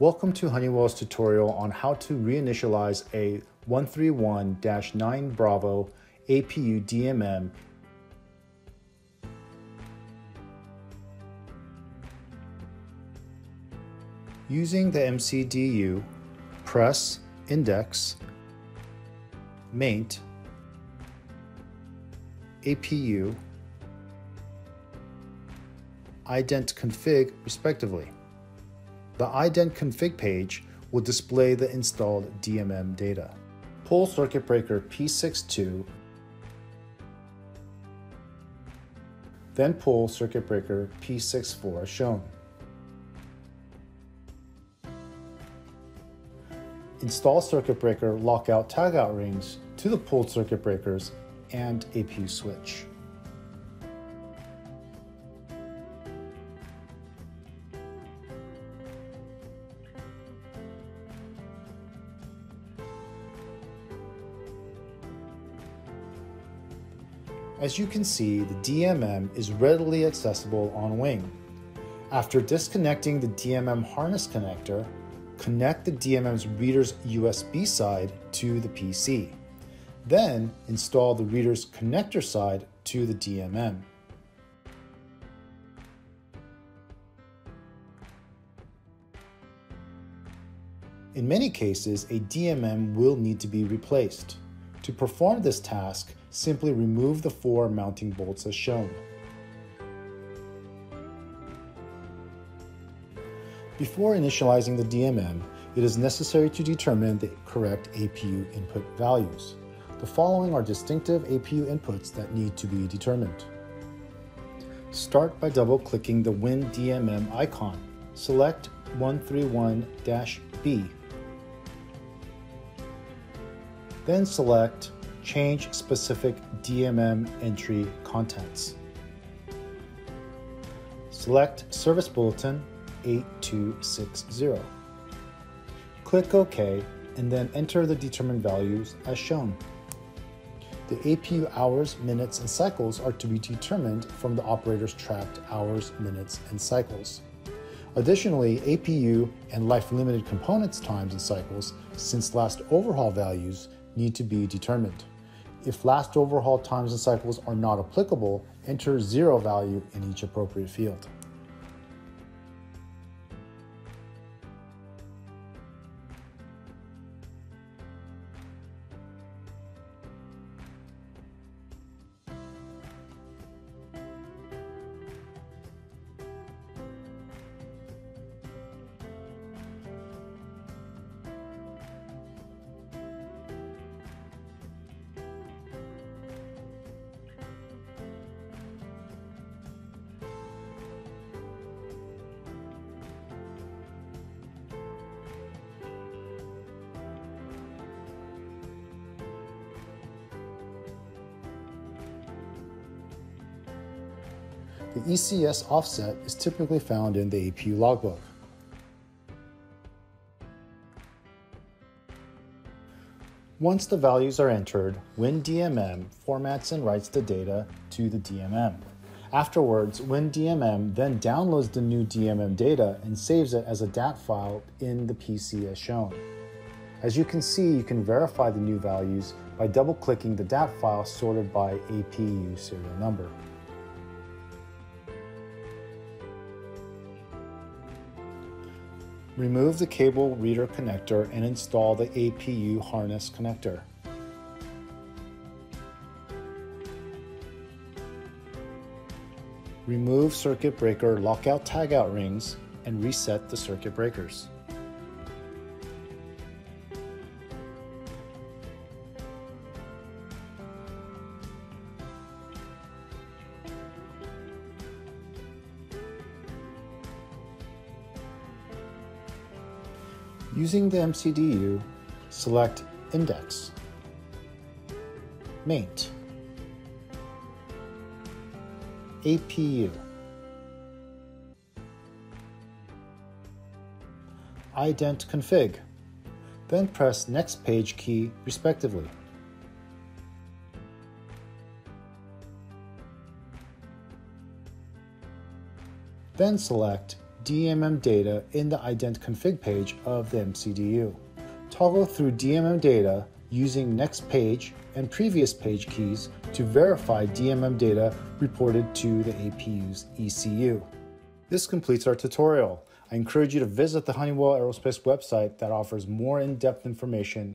Welcome to Honeywell's tutorial on how to reinitialize a 131-9 Bravo APU DMM Using the MCDU, press Index, Maint, APU, ident config respectively. The ident config page will display the installed DMM data. Pull circuit breaker P62, then pull circuit breaker P64 as shown. Install circuit breaker lockout tagout rings to the pulled circuit breakers and APU switch. As you can see, the DMM is readily accessible on Wing. After disconnecting the DMM harness connector, connect the DMM's reader's USB side to the PC. Then install the reader's connector side to the DMM. In many cases, a DMM will need to be replaced. To perform this task, simply remove the four mounting bolts as shown. Before initializing the DMM, it is necessary to determine the correct APU input values. The following are distinctive APU inputs that need to be determined. Start by double-clicking the WinDMM icon. Select 131-B. Then select Change Specific DMM Entry Contents. Select Service Bulletin 8260. Click OK and then enter the determined values as shown. The APU hours, minutes, and cycles are to be determined from the operator's tracked hours, minutes, and cycles. Additionally, APU and life-limited components times and cycles since last overhaul values need to be determined. If last overhaul times and cycles are not applicable, enter zero value in each appropriate field. The ECS offset is typically found in the APU logbook. Once the values are entered, WinDMM formats and writes the data to the DMM. Afterwards, WinDMM then downloads the new DMM data and saves it as a DAT file in the PC as shown. As you can see, you can verify the new values by double-clicking the DAT file sorted by APU serial number. Remove the cable reader connector and install the APU harness connector. Remove circuit breaker lockout tagout rings and reset the circuit breakers. Using the MCDU, select Index, Maint, APU, ident config, then press Next Page key respectively. Then select DMM data in the ident config page of the MCDU. Toggle through DMM data using next page and previous page keys to verify DMM data reported to the APU's ECU. This completes our tutorial. I encourage you to visit the Honeywell Aerospace website that offers more in-depth information